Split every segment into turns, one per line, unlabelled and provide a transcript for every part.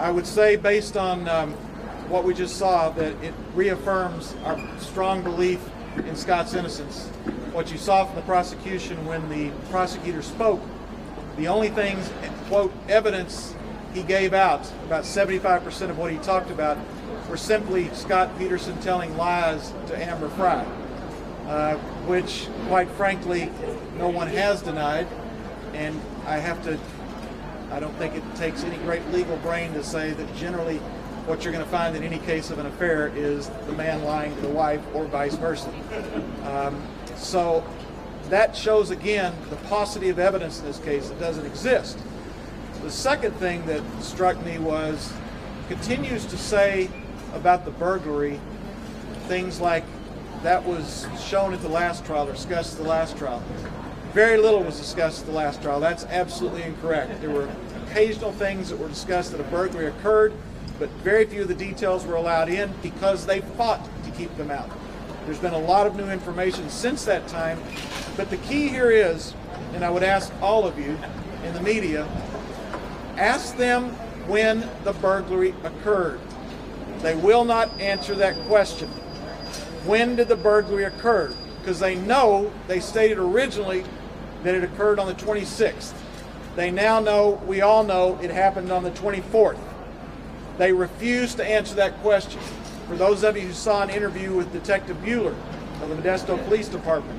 I would say, based on um, what we just saw, that it reaffirms our strong belief in Scott's innocence. What you saw from the prosecution when the prosecutor spoke, the only things, quote, evidence he gave out, about 75% of what he talked about, were simply Scott Peterson telling lies to Amber Frey, uh, which, quite frankly, no one has denied. And I have to, I don't think it takes any great legal brain to say that generally what you're going to find in any case of an affair is the man lying to the wife or vice versa. Um, so that shows again the paucity of evidence in this case that doesn't exist. The second thing that struck me was continues to say about the burglary things like that was shown at the last trial or discussed at the last trial. Very little was discussed at the last trial. That's absolutely incorrect. There were occasional things that were discussed that a burglary occurred, but very few of the details were allowed in because they fought to keep them out. There's been a lot of new information since that time, but the key here is, and I would ask all of you in the media, ask them when the burglary occurred. They will not answer that question. When did the burglary occur? Because they know they stated originally that it occurred on the 26th. They now know, we all know, it happened on the 24th. They refuse to answer that question. For those of you who saw an interview with Detective Buehler of the Modesto Police Department,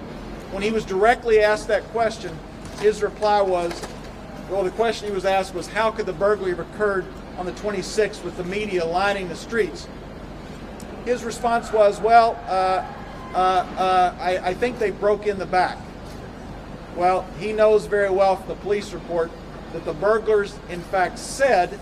when he was directly asked that question, his reply was, well, the question he was asked was, how could the burglary have occurred on the 26th with the media lining the streets? His response was, well, uh, uh, uh, I, I think they broke in the back. Well, he knows very well from the police report that the burglars, in fact, said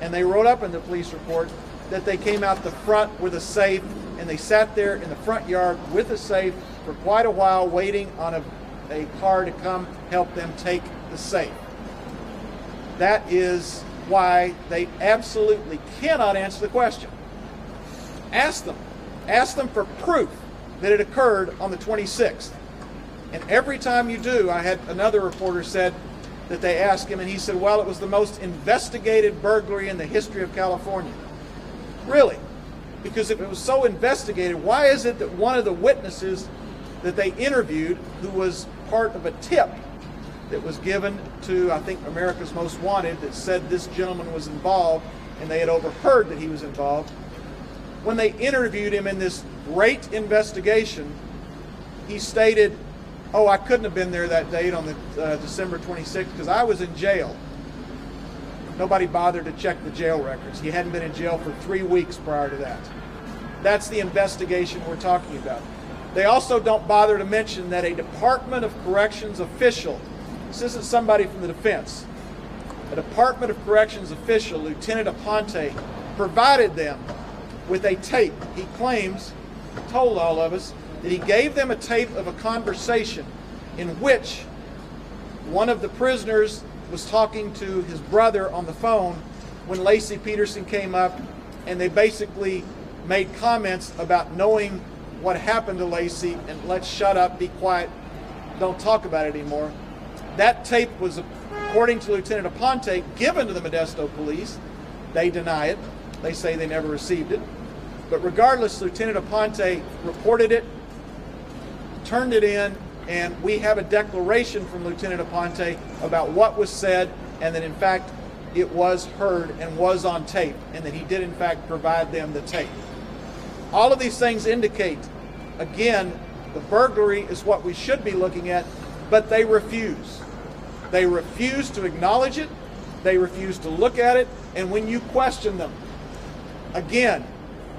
and they wrote up in the police report that they came out the front with a safe and they sat there in the front yard with a safe for quite a while waiting on a, a car to come help them take the safe. That is why they absolutely cannot answer the question. Ask them. Ask them for proof that it occurred on the 26th. And every time you do, I had another reporter said, that they asked him, and he said, well, it was the most investigated burglary in the history of California. Really? Because if it was so investigated, why is it that one of the witnesses that they interviewed, who was part of a tip that was given to, I think, America's Most Wanted, that said this gentleman was involved, and they had overheard that he was involved, when they interviewed him in this great investigation, he stated oh, I couldn't have been there that date on the uh, December 26th because I was in jail. Nobody bothered to check the jail records. He hadn't been in jail for three weeks prior to that. That's the investigation we're talking about. They also don't bother to mention that a Department of Corrections official, this isn't somebody from the defense, a Department of Corrections official, Lieutenant Aponte, provided them with a tape. He claims, told all of us, that he gave them a tape of a conversation in which one of the prisoners was talking to his brother on the phone when Laci Peterson came up and they basically made comments about knowing what happened to Laci and let's shut up, be quiet, don't talk about it anymore. That tape was, according to Lieutenant Aponte, given to the Modesto police. They deny it. They say they never received it. But regardless, Lieutenant Aponte reported it turned it in, and we have a declaration from Lieutenant Aponte about what was said, and that in fact it was heard and was on tape, and that he did in fact provide them the tape. All of these things indicate, again, the burglary is what we should be looking at, but they refuse. They refuse to acknowledge it, they refuse to look at it, and when you question them, again,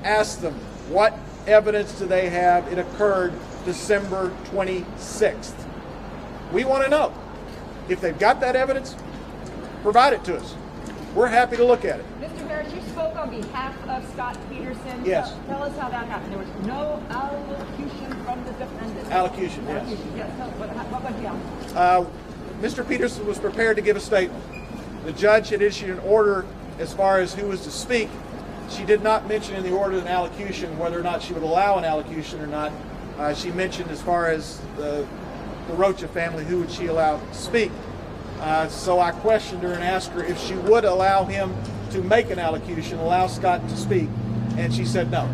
ask them, what evidence do they have it occurred December 26th. We want to know. If they've got that evidence, provide it to us. We're happy to look at it.
Mr. Barrett, you spoke on behalf of Scott Peterson.
Yes.
So tell us how that happened. There was no allocution from the defendant.
Allocution, yes.
Allocution, yes. Tell us what, what went down.
Uh, Mr. Peterson was prepared to give a statement. The judge had issued an order as far as who was to speak. She did not mention in the order an allocution whether or not she would allow an allocution or not. Uh, she mentioned as far as the, the Rocha family, who would she allow to speak? Uh, so I questioned her and asked her if she would allow him to make an allocution, allow Scott to speak? And she said no,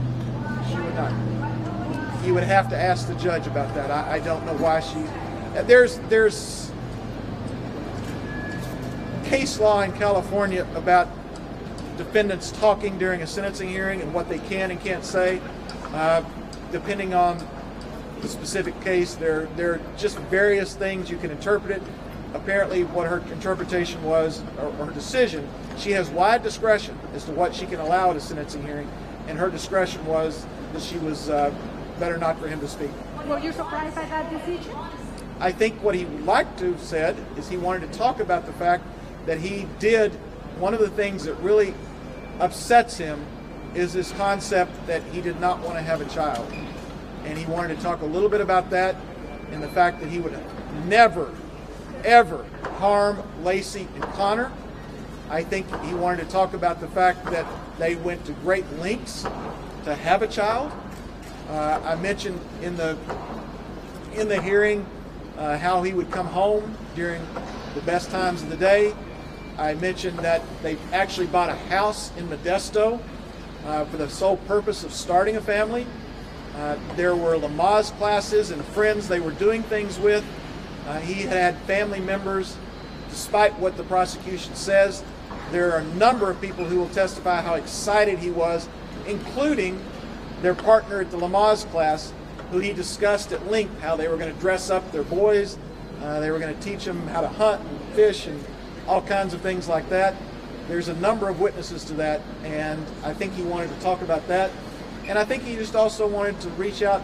she would not. You would have to ask the judge about that. I, I don't know why she. There's there's case law in California about defendants talking during a sentencing hearing and what they can and can't say. Uh, depending on the specific case, there there are just various things you can interpret it. Apparently, what her interpretation was, or, or her decision, she has wide discretion as to what she can allow at a sentencing hearing, and her discretion was that she was uh, better not for him to speak.
Were you surprised by that decision?
I think what he would like to have said is he wanted to talk about the fact that he did one of the things that really upsets him is this concept that he did not want to have a child. And he wanted to talk a little bit about that and the fact that he would never, ever harm Laci and Conner. I think he wanted to talk about the fact that they went to great lengths to have a child. Uh, I mentioned in the in the hearing uh, how he would come home during the best times of the day. I mentioned that they actually bought a house in Modesto uh, for the sole purpose of starting a family. Uh, there were Lamaze classes and friends they were doing things with. Uh, he had family members, despite what the prosecution says. There are a number of people who will testify how excited he was, including their partner at the Lamaze class, who he discussed at length how they were going to dress up their boys, uh, they were going to teach them how to hunt and fish and all kinds of things like that. There's a number of witnesses to that, and I think he wanted to talk about that. And I think he just also wanted to reach out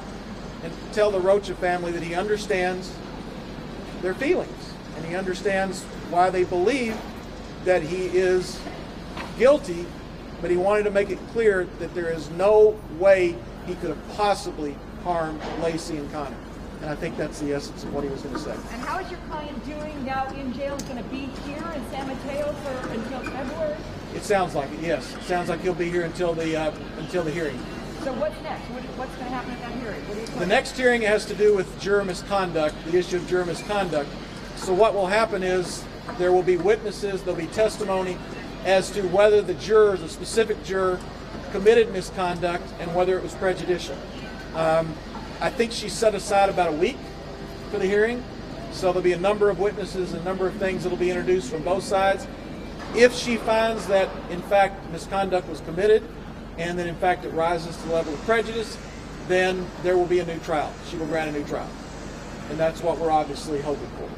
and tell the Rocha family that he understands their feelings and he understands why they believe that he is guilty, but he wanted to make it clear that there is no way he could have possibly harmed Laci and Conner. And I think that's the essence of what he was going to say.
And how is your client doing now in jail? Is going to be here in San Mateo for until February?
It sounds like it. Yes, it sounds like he'll be here until the uh, until the hearing.
So what's next? What, what's going to happen at that hearing?
The next hearing has to do with juror misconduct, the issue of juror misconduct. So what will happen is there will be witnesses, there'll be testimony as to whether the juror, the specific juror, committed misconduct and whether it was prejudicial. Um, I think she set aside about a week for the hearing, so there'll be a number of witnesses, a number of things that'll be introduced from both sides. If she finds that, in fact, misconduct was committed and that, in fact, it rises to the level of prejudice, then there will be a new trial. She will grant a new trial. And that's what we're obviously hoping for.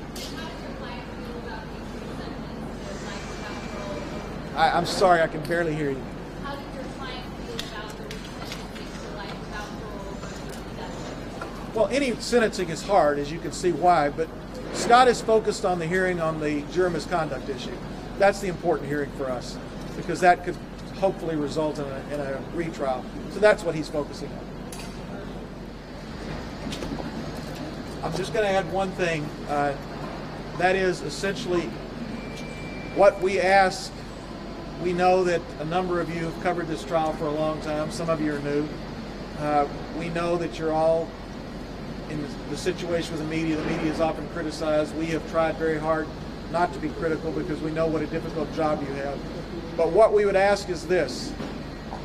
I, I'm sorry, I can barely hear you. Well, any sentencing is hard, as you can see why, but Scott is focused on the hearing on the juror misconduct issue. That's the important hearing for us, because that could hopefully result in a, in a retrial. So that's what he's focusing on. I'm just going to add one thing. Uh, that is essentially what we ask. We know that a number of you have covered this trial for a long time. Some of you are new. Uh, we know that you're all in the, the situation with the media. The media is often criticized. We have tried very hard not to be critical because we know what a difficult job you have. But what we would ask is this.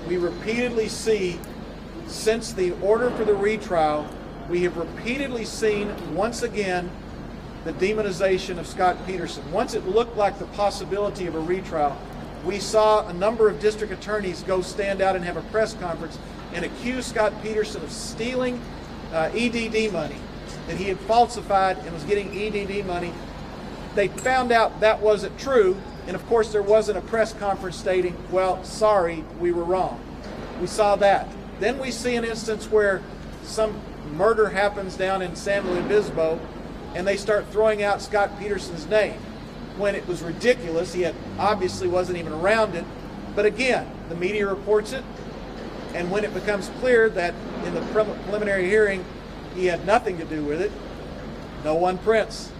We repeatedly see, since the order for the retrial, we have repeatedly seen once again the demonization of Scott Peterson. Once it looked like the possibility of a retrial, we saw a number of district attorneys go stand out and have a press conference and accuse Scott Peterson of stealing uh, EDD money, that he had falsified and was getting EDD money. They found out that wasn't true, and of course, there wasn't a press conference stating, well, sorry, we were wrong. We saw that. Then we see an instance where some murder happens down in San Luis Obispo, and they start throwing out Scott Peterson's name when it was ridiculous. He had obviously wasn't even around it. But again, the media reports it, and when it becomes clear that in the pre- preliminary hearing he had nothing to do with it, no one prints.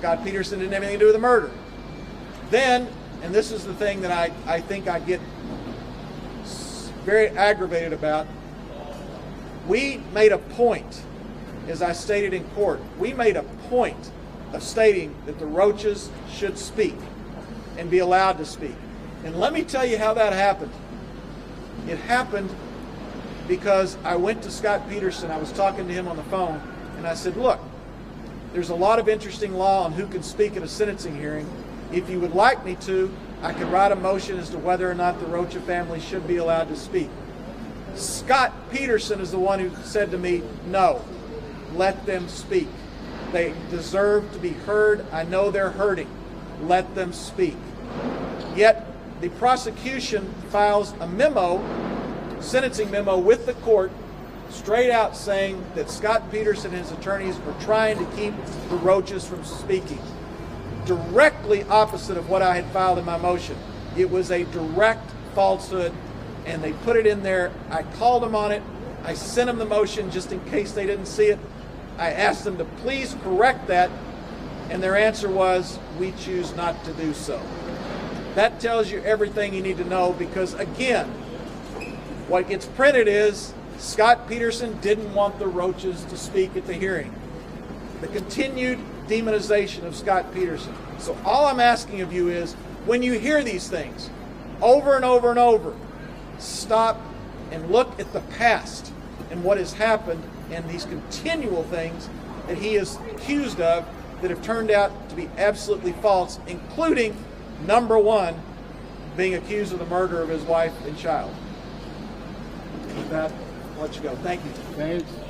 Scott Peterson didn't have anything to do with the murder. Then, and this is the thing that I, I think I get very aggravated about, we made a point, as I stated in court, we made a point of stating that the Rochas should speak and be allowed to speak. And let me tell you how that happened. It happened because I went to Scott Peterson. I was talking to him on the phone, and I said, Look, there's a lot of interesting law on who can speak at a sentencing hearing. If you would like me to, I could write a motion as to whether or not the Rocha family should be allowed to speak. Scott Peterson is the one who said to me, No, let them speak. They deserve to be heard. I know they're hurting. Let them speak. Yet the prosecution files a memo, sentencing memo with the court, straight out saying that Scott Peterson and his attorneys were trying to keep the Rochas from speaking. Directly opposite of what I had filed in my motion. It was a direct falsehood, and they put it in there. I called them on it. I sent them the motion just in case they didn't see it. I asked them to please correct that, and their answer was, We choose not to do so. That tells you everything you need to know because, again, what gets printed is Scott Peterson didn't want the Rochas to speak at the hearing. The continued demonization of Scott Peterson. So, all I'm asking of you is when you hear these things over and over and over, stop and look at the past and what has happened and these continual things that he is accused of that have turned out to be absolutely false, including number one, being accused of the murder of his wife and child. With that, Let you go. Thank you.
Thanks.